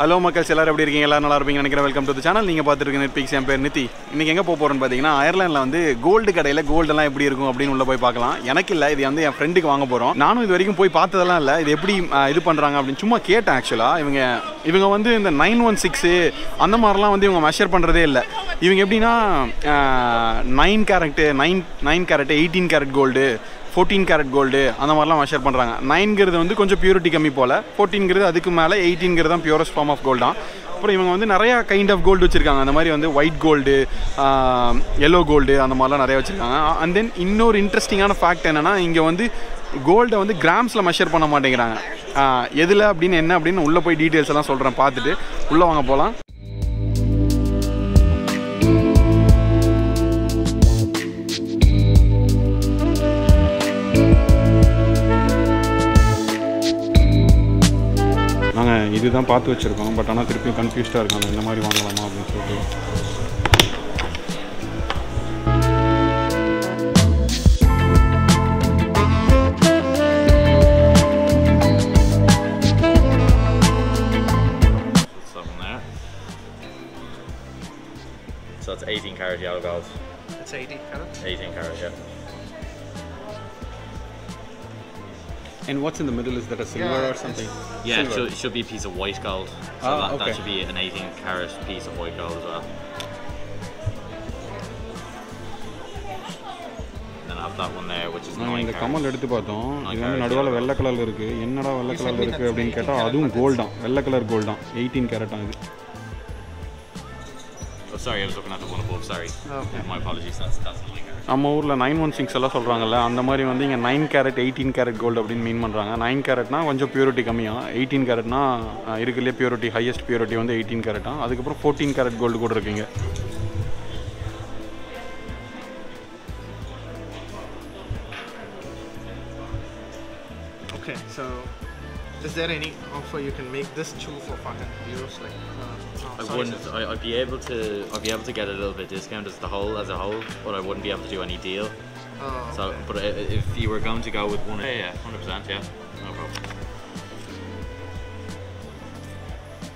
Hello மக்கள்ஸ் எல்லாரும் எப்படி இருக்கீங்க? எல்லாரும் நல்லா இருப்பீங்க நினைக்கிறேன். வெல்கம் டு சேனல் நீங்கள் பார்த்துருக்க நெட்பிக்ஸ் என் பேர் நித்தி. இன்றைக்கி எங்கே போக போகிறோன்னு பார்த்தீங்கன்னா அயர்லாண்டில் வந்து கோல்டு கடையில் கோல்டெல்லாம் எப்படி இருக்கும் அப்படின்னு உள்ள போய் பார்க்கலாம். எனக்கு இல்லை இது வந்து என் ஃப்ரெண்டுக்கு வாங்க போகிறோம் நானும் இது வரைக்கும் போய் பார்த்ததெல்லாம் இல்லை. இது எப்படி இது பண்ணுறாங்க அப்படின்னு சும்மா கேட்டேன் ஆக்சுவலாக இவங்க இவங்க வந்து இந்த நைன் ஒன் சிக்ஸு அந்த மாதிரிலாம் வந்து இவங்க மெஷர் பண்ணுறதே இல்லை. இவங்க எப்படின்னா nine carat nine nine carat eighteen carat gold fourteen carat gold அந்த மாதிரிலாம் மெஷர் பண்ணுறாங்க நைன்கிறது வந்து கொஞ்சம் பியூரிட்டி கம்மி போல். ஃபோர்டீன்கிறது அதுக்கு மேலே எயிட்டீன்கிறது தான் பியூரஸ்ட் ஃபார்ம் ஆஃப் கோல்டான் அப்புறம் இவங்க வந்து நிறையா கைண்ட் ஆஃப் கோல்டு வச்சுருக்காங்க. அந்த மாதிரி வந்து ஒயிட் கோல்டு எல்லோ கோல்டு அந்த மாதிரிலாம் நிறையா வச்சுருக்காங்க. அண்ட் தென் இன்னொரு இன்ட்ரெஸ்டிங்கான ஃபேக்ட் என்னென்னா இங்கே வந்து கோல்டை வந்து கிராம்ஸில் மெஷர் பண்ண மாட்டேங்கிறாங்க. எதில் அப்படின்னு என்ன அப்படின்னு உள்ளே போய் டீட்டெயில்ஸ் எல்லாம் சொல்கிறேன் பார்த்துட்டு உள்ளே வாங்க போகலாம் இதுதான் பார்த்து வச்சுருக்கோம் பட் ஆனால் திருப்பியும் கன்ஃபியூஸ்டாக இருக்காங்க இந்த மாதிரி வாங்கலாமா அப்படின்னு சொல்லிட்டு something there. So it's 18 carat yellow gold. It's 80 carat. 18 carat, yeah. And what's in the middle? Is that a silver Yeah, or something? Yeah, it Silver. should, it should be a piece of white gold. So Ah, that, okay. that should be an 18 carat piece of white gold as well. Then I have that one there, which is நாங்கள் 9 இந்த carat. Kamal எடுத்து பார்த்தோம் Nine இது வந்து carat நடுவில் yellow. வெள்ளை கலரில் இருக்குது என்னடா வெள்ளை கலரில் இருக்குது அப்படின்னு கேட்டால் அதுவும் கோல்டு தான் வெள்ளை கலர் கோல்டு தான் எயிட்டீன் கேரட்டாக இது Sorry, I was looking at the one above. Sorry. Okay. My apologies. That's that's 9 carat. நம்ம ஊரில் நைன் ஒன் சிக்ஸ் எல்லாம் சொல்கிறாங்கல்ல அந்த மாதிரி வந்து இங்கே nine carat eighteen carat gold அப்படின்னு மீன் பண்ணுறாங்க நைன் கேரட்னா கொஞ்சம் பியூரிட்டி கம்மியாக எயிட்டீன் கேரட்னா இருக்குல்லையே பியூரிட்டி ஹையஸ்ட் பியூரிட்டி வந்து எயிட்டீன் கேரட்டா அதுக்கப்புறம் ஃபோர்டீன் கேரட் கோல்டு கூட இருக்குங்க Okay, so is there any offer you can make this two for 500 euros? Like, uh, I sorry, wouldn't. I, I'd be able to. I'd be able to get a little bit discount as the whole, as a whole, but I wouldn't be able to do any deal. Oh, So, okay. but if you were going to go with one, yeah, yeah, hundred percent, yeah, no problem.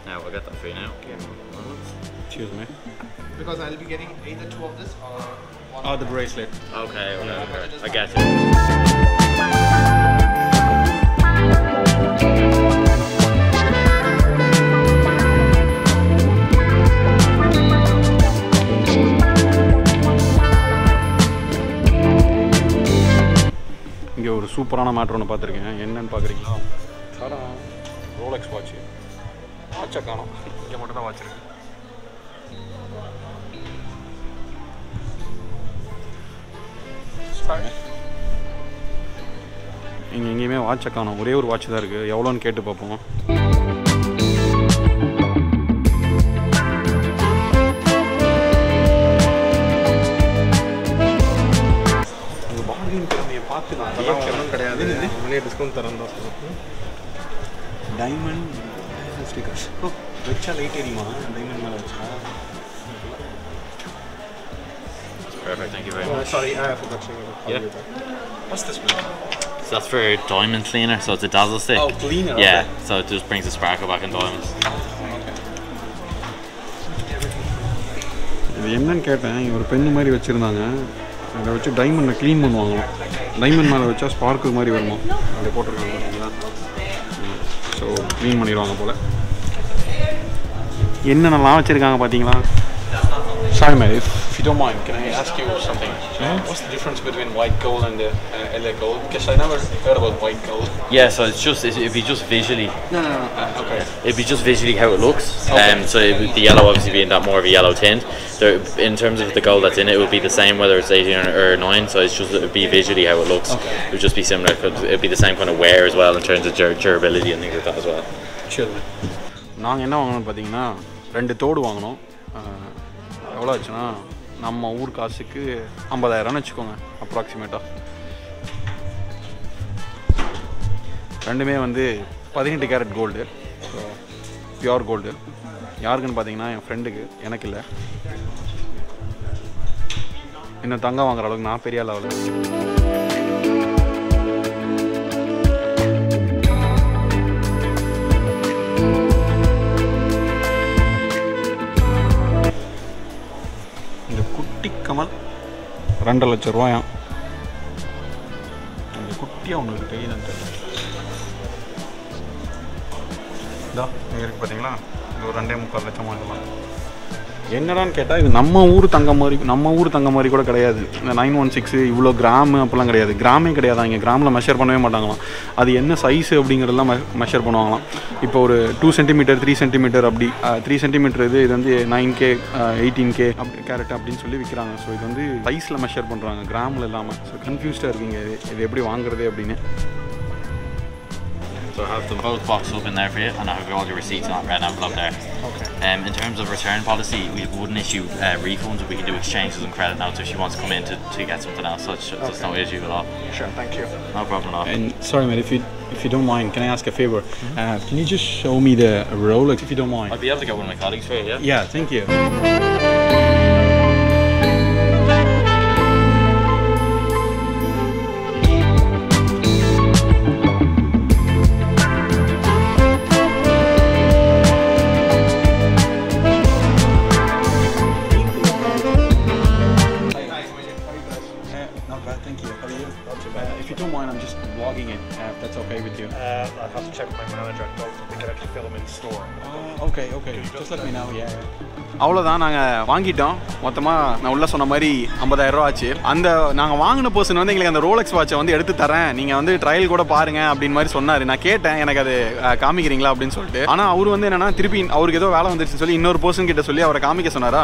Now I'll get that for you now. Give me one. Excuse me. because I'll be getting either two of this or one. Oh, the bracelet. Okay, okay, Yeah, okay. but it is I get it. சூப்பரான matter ஒன்று பார்த்துருக்கேன். என்னன்னு பார்க்குறீங்களா? சாரா Rolex watch வாட்சை காணும். இங்கே மட்டும் தான் வாட்ச் இருக்கு. இங்கே எங்கேயுமே வாட்சை காணும். ஒரே ஒரு வாட்ச் தான் இருக்குது எவ்வளோன்னு கேட்டு பார்ப்போம். பார்கெயின் திறமையை பார்த்து நான் அதெல்லாம் ஒன்றும் கிடையாது அவங்களே டிஸ்கவுண்ட் தரேன் தான் சொல்லுங்கள் டைமண்ட் ஸ்டிக்கர்ஸ் ஓ வச்சா லைட் எரியுமா டைமண்ட் மேலே வச்சா Perfect. Thank you very much. Sorry, I forgot to call Yeah. you back. What's this one? So that's for diamond cleaner. So it's a dazzle stick. Oh, cleaner, Yeah. okay. So it just brings the sparkle back in diamonds. இது என்னன்னு கேட்டேன் இங்க ஒரு pen மாதிரி வச்சுருந்தாங்க அதை வச்சு டைமண்டை clean பண்ணுவாங்களாம். டைமண்ட் மேலே வச்சா ஸ்பார்க்கு மாதிரி வருமா? அப்படி போட்டிருக்காங்க பார்த்தீங்களா ஸோ க்ளீன் பண்ணிடுவாங்க போல். என்னென்னலாம் வச்சுருக்காங்க பார்த்தீங்களா Sorry, marriage If, if you don't mind, can I ask you something? What's the difference between white gold and the uh, LA gold? Because I never heard about white gold. Yeah. So it's just it'd be just visually. No, no, no. Uh, okay. It'd be just visually how it looks. Okay. Um, so it, would- the yellow obviously being that more of a yellow tint. There, in terms of the gold that's in it, it would be the same whether it's 18 or, or 9. So it's just it would be visually how it looks. Okay. It would just be similar. It would be the same kind of wear as well in terms of dur- durability and things like that as well. சரி நாங்கள் என்ன வாங்கினோம்னு பார்த்தீங்கன்னா ரெண்டு தோடு வாங்கினோம் அஹ், எவ்வளோ ஆச்சுன்னா நம்ம ஊர் காசுக்கு ஐம்பதாயிரம்னு வச்சுக்கோங்க அப்ராக்சிமேட்டாக ரெண்டுமே வந்து பதினெட்டு carat gold. So pure gold யாருக்குன்னு பார்த்தீங்கன்னா என் ஃப்ரெண்டுக்கு எனக்கு இல்லை. இன்னும் தங்கம் வாங்குற அளவுக்கு நான் பெரிய லெவலில் ரெண்டரை லட்சம் ரூபாயாம் அந்த குட்டியாக ஒன்று இருக்குது தெரியல. இதா இங்கே இருக்குது பார்த்தீங்களா இது ஒரு ரெண்டே முக்கால் லட்சம் வாங்கலாம் என்னடான்னு கேட்டால் இது நம்ம ஊர் தங்க மாதிரி நம்ம ஊர் தங்க மாதிரி கூட கிடையாது. இந்த நைன் ஒன் சிக்ஸ் இவ்வளோ கிராம் அப்போல்லாம் கிடையாது. கிராமே கிடையாது. இங்கே கிராமில் மெஷர் பண்ணவே மாட்டாங்களாம். அது என்ன சைஸ் அப்படிங்கிறதெல்லாம் மெஷர் பண்ணுவாங்களாம். இப்போ ஒரு டூ சென்டிமீட்டர் த்ரீ சென்டிமீட்டர் அப்படி த்ரீ சென்டிமீட்டர் இது இது வந்து நைன் கே எயிட்டீன் கே அப்படி கேரட் அப்படின்னு சொல்லி விற்கிறாங்க ஸோ இது வந்து சைஸில் மெஷர் பண்ணுறாங்க கிராமில் இல்லாமல் ஸோ கன்ஃபியூஸ்டாக இருக்கீங்க. இது இது எப்படி வாங்குறது அப்படின்னு. So I have them both boxed up in there for you, and I have all your receipts in that red envelope there. Okay. Um, in terms of return policy, we wouldn't issue uh, refunds, but we can do exchanges and credit notes if she wants to come in to, to get something else. So it's, it's no issue at all. Sure, thank you. No problem at all. And sorry, mate, if you if you don't mind, can I ask a favor? Uh, can you just show me the Rolex if you don't mind? I'll be able to get one of my colleagues for you, yeah? Yeah, thank you. Don't mind, I'm just vlogging it. Uh, if that's okay with you. Uh, I'll have to check with my manager. I don't think we can actually film in store. Uh, okay, okay. Just let me know. Yeah. அவ்வளோதான் நாங்கள் வாங்கிட்டோம் மொத்தமாக நான் உள்ள சொன்ன மாதிரி 50000 ரூபா ஆச்சு அந்த நாங்கள் வாங்கின பர்சன் வந்து எங்களுக்கு அந்த ரோலெக்ஸ் வாட்சை வந்து எடுத்து தரேன் நீங்கள் வந்து ட்ரையல் கூட பாருங்க அப்படின்னு மாதிரி சொன்னார் நான் கேட்டேன் எனக்கு அது காமிக்கிறீங்களா அப்படின்னு சொல்லிட்டு ஆனால் அவர் வந்து என்னன்னா திருப்பி அவருக்கு ஏதோ வேலை வந்துருச்சுன்னு சொல்லி இன்னொரு பர்சன் கிட்ட சொல்லி அவரை காமிக்க சொன்னாரா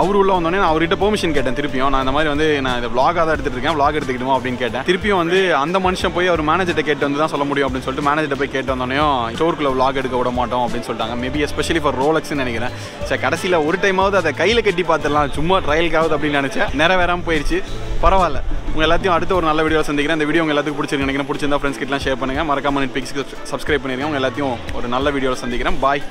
அவர் உள்ள வந்தோடனே நான் அவர்கிட்ட பெர்மிஷன் கேட்டேன் திருப்பியும் நான் இந்த மாதிரி வந்து நான் இந்த vlog-ஆ தான் எடுத்துட்டு இருக்கேன் vlog எடுத்துக்கிட்டுமா அப்படின்னு கேட்டேன் திருப்பியும் வந்து அந்த மனுஷன் போய் அவர் மேனேஜர்கிட்ட கேட்டு வந்து தான் சொல்ல முடியும் அப்படின்னு சொல்லிட்டு மேனேஜர்கிட்ட போய் கேட்டு வந்தோடனையும் ஸ்டோருக்குள்ள vlog எடுக்க விட மாட்டோம் அப்படின்னு சொல்லிட்டாங்க. மேபி எஸ்பெஷலி ஃபார் ரோலக்ஸ்னு நினைக்கிறேன். சரி கடைசியில் ஒரு டைமாவது அதை கையில் கட்டி பார்த்துடலாம். சும்மா ட்ரையலுக்காவது அப்படின்னு நினச்சேன். நிறைவேறாமல் போயிடுச்சு பரவாயில்ல. உங்கள் எல்லாத்தையும் அடுத்த ஒரு நல்ல வீடியோ சந்திக்கிறேன். இந்த வீடியோ உங்கள் எல்லாத்துக்கும் பிடிச்சிருக்கு நினைக்கிறேன். பிடிச்சிருந்தா ஃப்ரெண்ட்ஸ் கிட்டலாம் ஷேர் பண்ணுங்கள் மறக்காம நெட் பிக்ஸ்க்கு சப்ஸ்கிரைப் பண்ணிருக்கேன் உங்கள் எல்லாத்தையும் ஒரு நல்ல வீடியோவில் சந்திக்கிறேன். பாய்